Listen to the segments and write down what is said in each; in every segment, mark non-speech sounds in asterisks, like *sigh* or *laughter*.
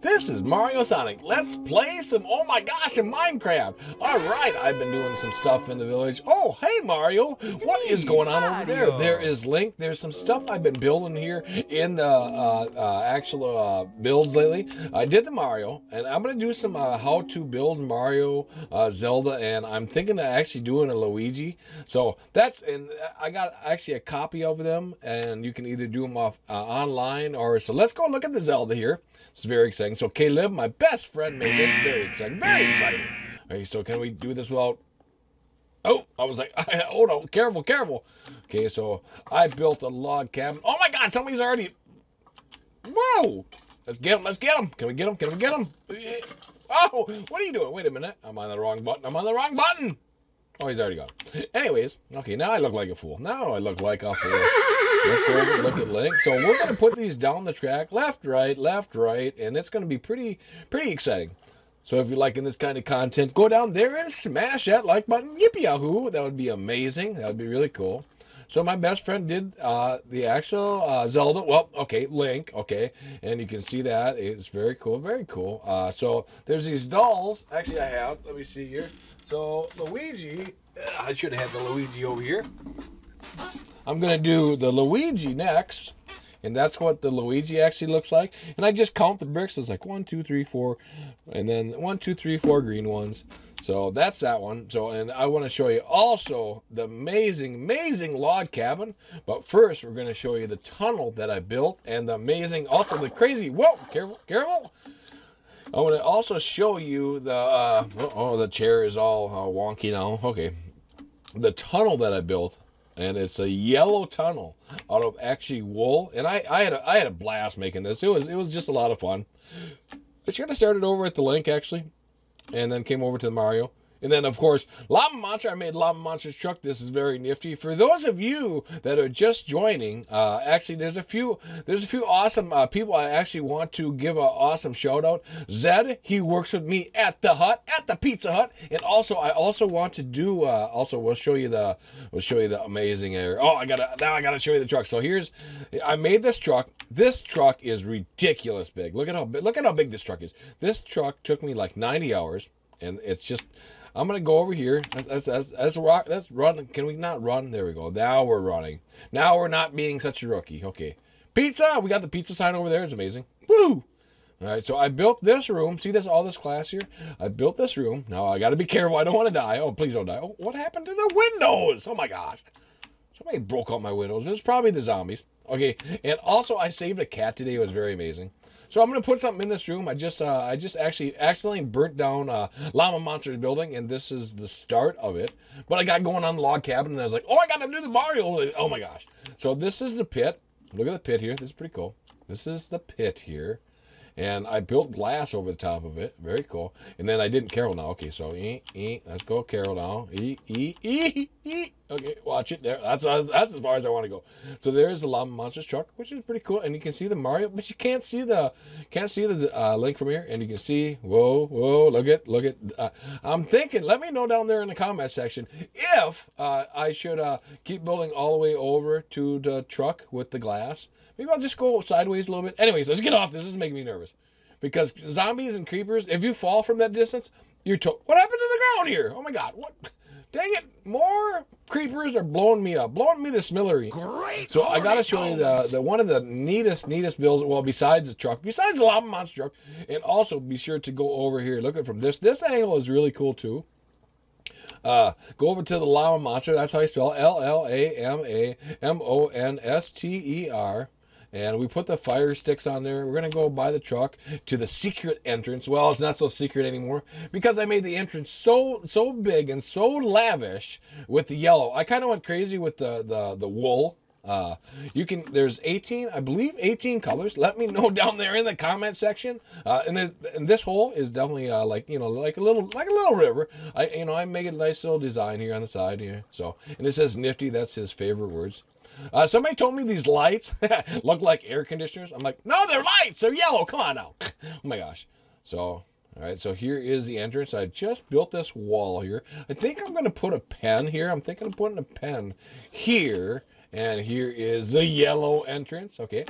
This is Mario Sonic. Let's play some, oh my gosh, in Minecraft. All right, I've been doing some stuff in the village. Oh, hey Mario, what is going on over there? There is Link. There's some stuff I've been building here in the uh, uh, actual uh, builds lately. I did the Mario, and I'm going to do some uh, how to build Mario, uh, Zelda, and I'm thinking of actually doing a Luigi. So that's, and I got actually a copy of them, and you can either do them off uh, online or, so let's go look at the Zelda here. It's very exciting. So Caleb, my best friend, made this very exciting. Very exciting. Okay, so can we do this without... Oh, I was like, *laughs* oh no, careful, careful. Okay, so I built a log cabin. Oh my God, somebody's already... Whoa! Let's get him, let's get him. Can we get him, can we get him? Oh, what are you doing? Wait a minute. I'm on the wrong button. I'm on the wrong button. Oh, he's already gone. Anyways, okay, now I look like a fool. Now I look like a fool. Let's go over and look at Link. So we're going to put these down the track, left, right, left, right, and it's going to be pretty, pretty exciting. So if you're liking this kind of content, go down there and smash that like button. Yippee yahoo! That would be amazing. That would be really cool. So my best friend did uh, the actual uh, Zelda. Well, okay, Link. Okay, and you can see that it's very cool, very cool. Uh, so there's these dolls. Actually, I have. Let me see here. So Luigi. I should have had the Luigi over here. I'm to do the Luigi next. And that's what the Luigi actually looks like. And I just count the bricks. It's like one, two, three, four. And then one, two, three, four green ones. So that's that one. So, and I want to show you also the amazing, amazing log cabin. But first, we're going to show you the tunnel that I built and the amazing, also the crazy, whoa, careful, careful. I want to also show you the, uh, oh, the chair is all uh, wonky now. Okay. The tunnel that I built and it's a yellow tunnel out of actually wool. And I, I had a, I had a blast making this. It was it was just a lot of fun. I should have started over at the link actually, and then came over to the Mario. And then, of course, Llama Monster. I made Llama Monster's truck. This is very nifty. For those of you that are just joining, uh, actually, there's a few there's a few awesome uh, people I actually want to give an awesome shout out. Zed, he works with me at the hut, at the Pizza Hut, and also I also want to do. Uh, also, we'll show you the we'll show you the amazing air. Oh, I gotta now I gotta show you the truck. So here's I made this truck. This truck is ridiculous big. Look at how big, look at how big this truck is. This truck took me like 90 hours, and it's just I'm gonna go over here. That's that's that's, rock. That's run. Can we not run? There we go. Now we're running. Now we're not being such a rookie. Okay. Pizza. We got the pizza sign over there. It's amazing. Woo! All right, so I built this room. See this all this class here? I built this room. Now I got to be careful. I don't want to die. Oh, please don't die. Oh, what happened to the windows? Oh my gosh. Somebody broke out my windows. It's probably the zombies. Okay, and also I saved a cat today. It was very amazing. So I'm gonna put something in this room. I just uh, I just actually accidentally burnt down uh, Llama Monster's building, and this is the start of it. But I got going on the log cabin, and I was like, oh, I got to do the Mario. Oh my gosh! So this is the pit. Look at the pit here. This is pretty cool. This is the pit here and I built glass over the top of it. Very cool. And then I didn't Carol now. Okay, so e, e, let's go Carol now. E, e, e, e. Okay, watch it there. That's that's as far as I want to go. So there's the Llama Monsters truck, which is pretty cool, and you can see the Mario, but you can't see the can't see the uh, link from here, and you can see. Whoa, whoa! Look at look at. Uh, I'm thinking. Let me know down there in the comment section if uh, I should uh, keep building all the way over to the truck with the glass Maybe I'll just go sideways a little bit. Anyways, let's get off this. This is making me nervous. Because zombies and creepers, if you fall from that distance, you're to- What happened to the ground here? Oh my god. What? Dang it. More creepers are blowing me up. Blowing me to smithereens. Great. So I got to show you the, the one of the neatest, neatest builds. Well, besides the truck, besides the Llama Monster truck. And also be sure to go over here. Look at from this. This angle is really cool too. Uh, go over to the Llama Monster. That's how you spell L And we put the fire sticks on there. We're gonna go by the truck to the secret entrance. Well, it's not so secret anymore because I made the entrance so so big and so lavish with the yellow. I kind of went crazy with the the the wool. Uh, you can there's 18 I believe 18 colors. Let me know *laughs* down there in the comment section. Uh, and, the, and this hole is definitely uh, like you know like a little like a little river. I you know I make a nice little design here on the side here. So and it says nifty. That's his favorite words. Uh, somebody told me these lights *laughs* look like air conditioners. I'm like, no, they're lights. They're yellow. Come on now. *laughs* oh my gosh. So, all right. So here is the entrance. I just built this wall here. I think I'm going to put a pen here. I'm thinking of putting a pen here. And here is the yellow entrance. Okay.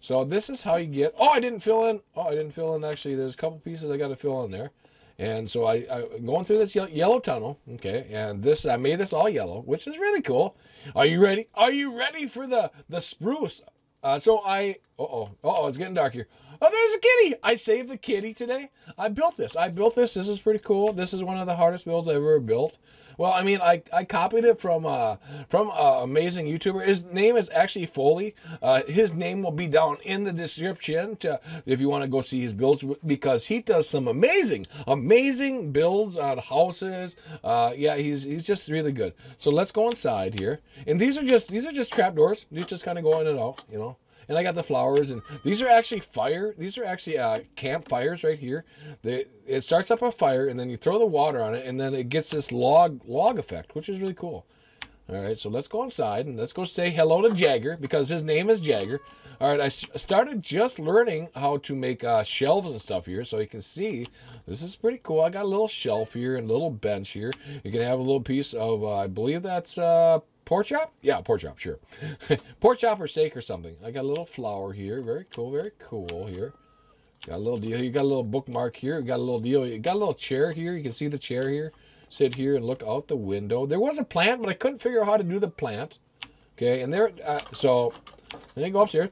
So this is how you get. Oh, I didn't fill in. Oh, I didn't fill in. Actually, there's a couple pieces I got to fill in there. And so I, I going through this yellow tunnel, okay, and this I made this all yellow, which is really cool. Are you ready? Are you ready for the the spruce? Uh, so I, uh oh, uh oh, it's getting dark here. Oh, there's a kitty. I saved the kitty today. I built this. I built this. This is pretty cool. This is one of the hardest builds I've ever built. Well, I mean, I, I copied it from uh, from an amazing YouTuber. His name is actually Folli. Uh, his name will be down in the description to, if you want to go see his builds because he does some amazing, amazing builds on houses. Uh, yeah, he's he's just really good. So let's go inside here. And these are just these are just trapdoors. These just kind of go in and out, you know and I got the flowers, and these are actually fire. These are actually uh, campfires right here. They, it starts up a fire, and then you throw the water on it, and then it gets this log log effect, which is really cool. All right, so let's go inside and let's go say hello to Jagger because his name is Jagger. All right, I started just learning how to make uh, shelves and stuff here, so you can see this is pretty cool. I got a little shelf here and a little bench here. You can have a little piece of, uh, I believe that's uh, pork chop? Yeah, pork chop, sure. *laughs* pork chop or steak or something. I got a little flower here. Very cool, very cool here. Got a little deal. You got a little bookmark here. You got a little deal. You got a little chair here. You can see the chair here. Sit here and look out the window. There was a plant, but I couldn't figure out how to do the plant. Okay, and there, uh, so then you go upstairs,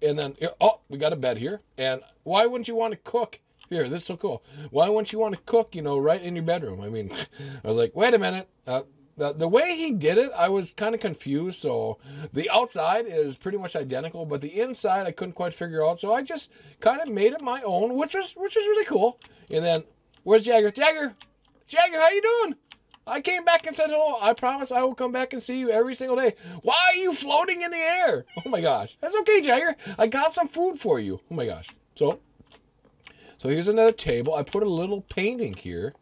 and then, oh, we got a bed here. And why wouldn't you want to cook? Here, this is so cool. Why wouldn't you want to cook, you know, right in your bedroom? I mean, *laughs* I was like, wait a minute. Uh, the, the way he did it, I was kind of confused. So the outside is pretty much identical, but the inside I couldn't quite figure out. So I just kind of made it my own, which was which was really cool. And then where's Jagger? Jagger, Jagger, how you doing? I came back and said hello. I promise I will come back and see you every single day. Why are you floating in the air? *laughs* Oh my gosh. That's okay, Jagger. I got some food for you. Oh my gosh. So, so here's another table. I put a little painting here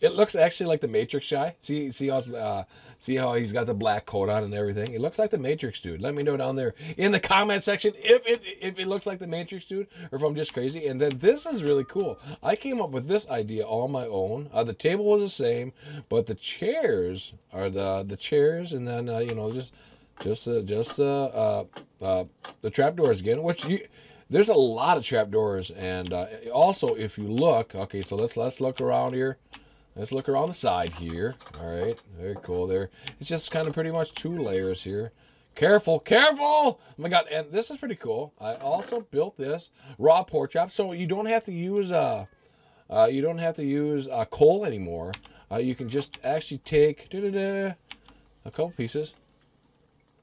it looks actually like the Matrix guy. See, see how, uh, see how he's got the black coat on and everything. It looks like the Matrix dude. Let me know down there in the comment section if it if it looks like the Matrix dude or if I'm just crazy. And then this is really cool. I came up with this idea all my own. Uh, the table was the same, but the chairs are the the chairs, and then uh, you know just just uh, just uh, uh, the trapdoors again, which you there's a lot of trapdoors and uh, also if you look okay so let's let's look around here Let's look around the side here. All right, very cool there. It's just kind of pretty much two layers here. Careful, careful! Oh my god, and this is pretty cool. I also built this raw pork chop, so you don't have to use uh, uh you don't have to use uh, coal anymore. Uh, you can just actually take da -da -da, a couple pieces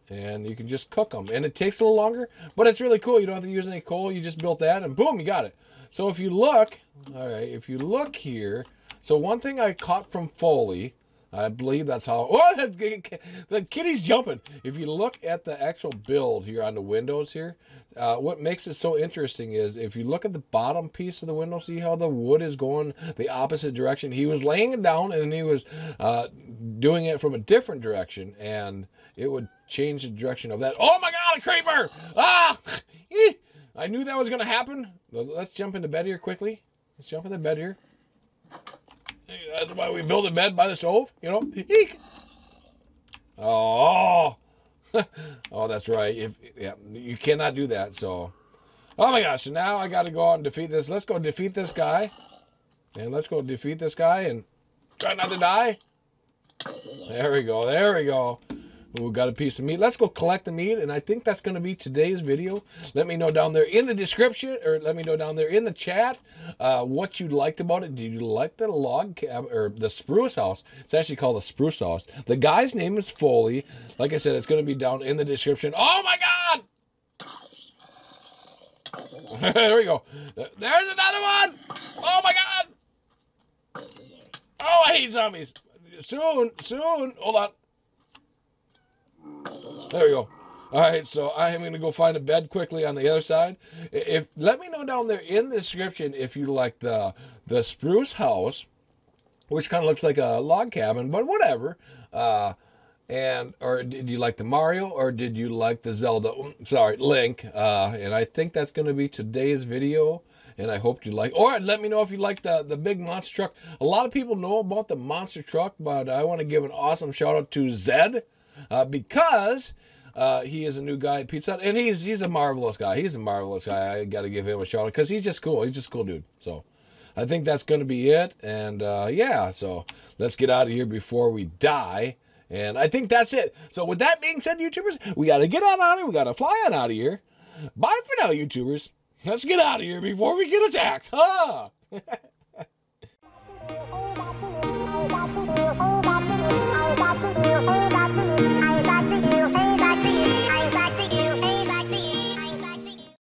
and you can just cook them. And it takes a little longer, but it's really cool. You don't have to use any coal. You just built that, and boom, you got it. So if you look, all right, if you look here, so one thing I caught from Folli, I believe that's how. *laughs* Oh, the kitty's jumping. If you look at the actual build here on the windows here, uh, what makes it so interesting is if you look at the bottom piece of the window, see how the wood is going the opposite direction. He was laying it down and he was uh, doing it from a different direction, and it would change the direction of that. Oh my God, a creeper! Ah! *laughs* I knew that was going to happen. Let's jump into bed here quickly. Let's jump into bed here. That's why we build a bed by the stove, you know? Eek. Oh. *laughs* oh, that's right. If yeah, you cannot do that. So, oh my gosh! Now I got to go out and defeat this. Let's go defeat this guy, and let's go defeat this guy and try not to die. There we go. There we go. We got a piece of meat. Let's go collect the meat, and I think that's going to be today's video. Let me know down there in the description, or let me know down there in the chat uh, what you liked about it. Did you like the log cab or the spruce house? It's actually called the spruce house. The guy's name is Folli. Like I said, it's going to be down in the description. Oh my God! *laughs* there we go. There's another one. Oh my God! Oh, I hate zombies. Soon, soon. Hold on. There we go. All right, so I am going to go find a bed quickly on the other side. If let me know down there in the description if you like the the spruce house, which kind of looks like a log cabin, but whatever. Uh, and or did you like the Mario or did you like the Zelda? Mm, sorry, Link. Uh, and I think that's going to be today's video. And I hope you like. Or let me know if you like the the big monster truck. A lot of people know about the monster truck, but I want to give an awesome shout out to Zed uh, because uh, he is a new guy at Pizza Hut, and he's he's a marvelous guy. He's a marvelous guy. I got to give him a shout out because he's just cool. He's just cool dude. So I think that's going to be it. And uh, yeah, so let's get out of here before we die. And I think that's it. So with that being said, YouTubers, we got to get on out of here. We got to fly on out of here. Bye for now, YouTubers. Let's get out of here before we get attacked. Huh? *laughs*